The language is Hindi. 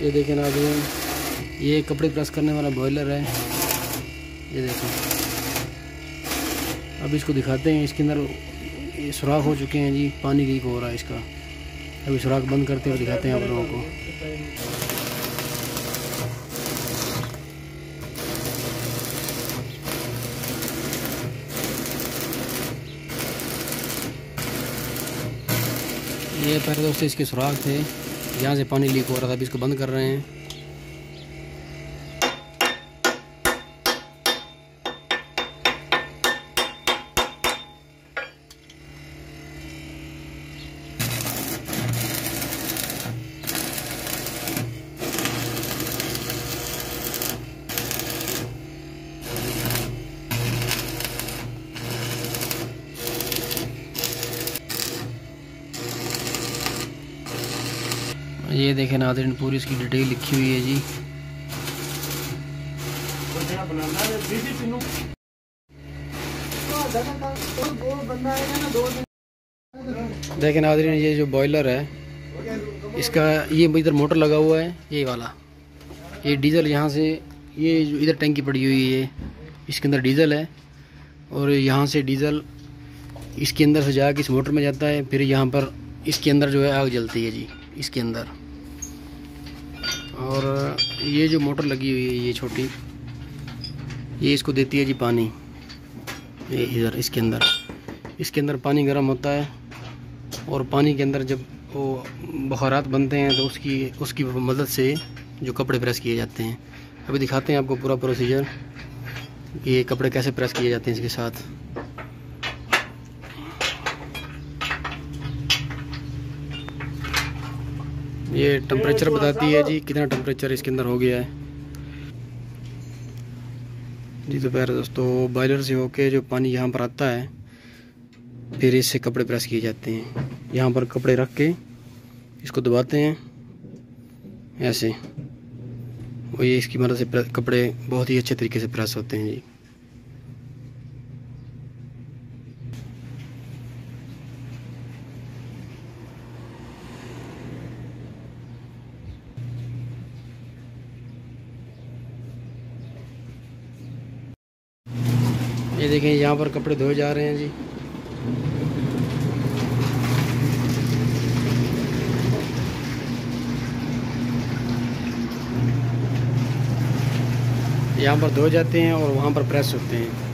ये देखें नाजरीन ये कपड़े प्रेस करने वाला बॉयलर है। ये देखें। अब इसको दिखाते हैं, इसके अंदर सुराख हो चुके हैं जी। पानी लीक हो रहा है इसका। अभी सुराख बंद करते हुए दिखाते हैं आप लोगों को। ये पहले दोस्तों इसके सुराख थे। यहाँ से पानी लीक हो रहा था अभी इसको बंद कर रहे हैं। ये देखें नादरीन पूरी इसकी डिटेल लिखी हुई है जी। देखें नादरीन ये जो बॉयलर है, इसका ये इधर मोटर लगा हुआ है, ये वाला। ये डीजल यहाँ से, ये जो इधर टंकी पड़ी हुई है, इसके अंदर डीजल है, और यहाँ से डीजल इसके अंदर से जाकर इस मोटर में जाता है, फिर यहाँ पर इसके अंदर जो है आग जलती है जी। इसके अंदर। और ये जो मोटर लगी हुई है, ये छोटी, ये इसको देती है जी पानी। ये इधर, इसके अंदर। इसके अंदर पानी गर्म होता है और पानी के अंदर जब वो बखारात बनते हैं तो उसकी उसकी मदद से जो कपड़े प्रेस किए जाते हैं। अभी दिखाते हैं आपको पूरा प्रोसीजर ये कपड़े कैसे प्रेस किए जाते हैं इसके साथ। ये टेम्परेचर बताती है जी, कितना टेम्परेचर इसके अंदर हो गया है। जी तो दोस्तों बॉयलर से होके जो पानी यहाँ पर आता है, फिर इससे कपड़े प्रेस किए जाते हैं। यहाँ पर कपड़े रख के इसको दबाते हैं, ऐसे। वो ये इसकी मदद से कपड़े बहुत ही अच्छे तरीके से प्रेस होते हैं जी। ये देखें, यहाँ पर कपड़े धोए जा रहे हैं जी। यहाँ पर धोए जाते हैं और वहाँ पर प्रेस होते हैं।